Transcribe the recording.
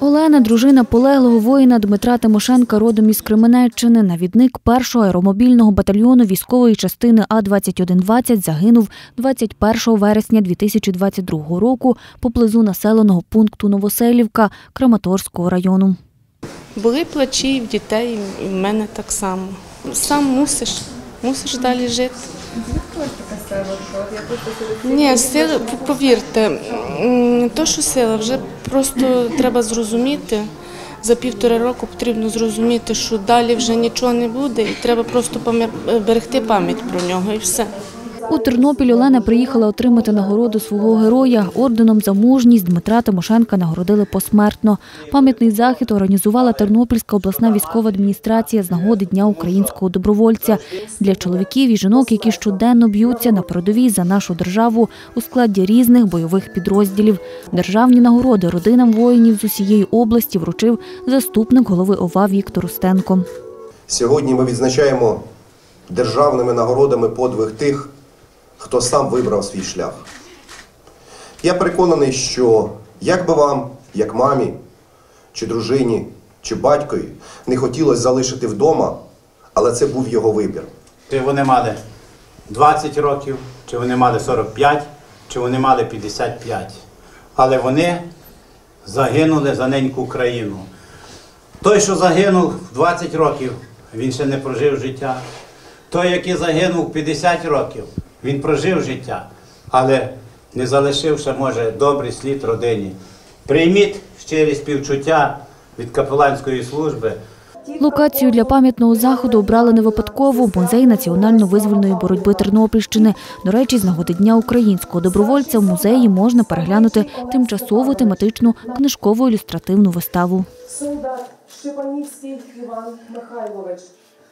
Олена, дружина полеглого воїна Дмитра Тимошенка, родом із Кременеччини, навідник першого аеромобільного батальйону військової частини А-2120 загинув 21 вересня 2022 року поблизу населеного пункту Новоселівка Краматорського району. Були плачі в дітей, і в мене так само. Сам мусиш, мусиш далі жити. Ні, сила, повірте, м, то, що сила, вже просто треба зрозуміти. За півтора року потрібно зрозуміти, що далі вже нічого не буде, і треба просто берегти пам'ять про нього і все. У Тернопіль Олена приїхала отримати нагороду свого героя. Орденом за мужність Дмитра Тимошенка нагородили посмертно. Пам'ятний захід організувала Тернопільська обласна військова адміністрація з нагоди Дня українського добровольця для чоловіків і жінок, які щоденно б'ються на передовій за нашу державу у складі різних бойових підрозділів. Державні нагороди родинам воїнів з усієї області вручив заступник голови ОВА Віктор Устенко. Сьогодні ми відзначаємо державними нагородами подвиг тих, хто сам вибрав свій шлях. Я переконаний, що як би вам, як мамі, чи дружині, чи батькові, не хотілося залишити вдома, але це був його вибір. Чи вони мали 20 років, чи вони мали 45, чи вони мали 55. Але вони загинули за неньку країну. Той, що загинув в 20 років, він ще не прожив життя. Той, який загинув в 50 років, він прожив життя, але не залишивши, може, добрий слід родині. Прийміть щирі співчуття від капеланської служби. Локацію для пам'ятного заходу обрали не випадково – музей національно-визвольної боротьби Тернопільщини. До речі, з нагоди Дня українського добровольця в музеї можна переглянути тимчасову тематичну книжково-ілюстративну виставу. солдат Шипанівський Іван Михайлович,